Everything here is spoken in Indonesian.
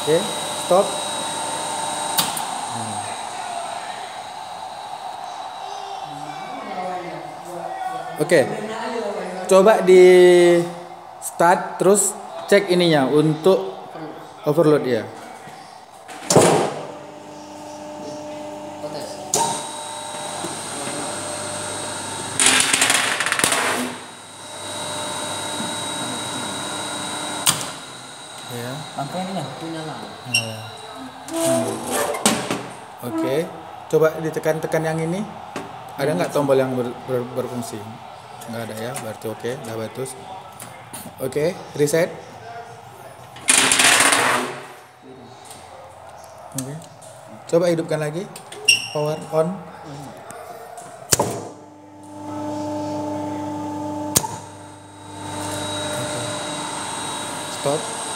Oke, stop. Nah. Oke. Coba di start terus cek ininya untuk overload ya. Ya. Angka ini ya, punya lah. Nah. Oke. Coba ditekan-tekan yang ini. Ada nggak tombol yang ber- ber- berfungsi? Nggak ada ya, berarti oke, udah bagus. Oke, reset. Oke. Coba hidupkan lagi. Power on. Stop.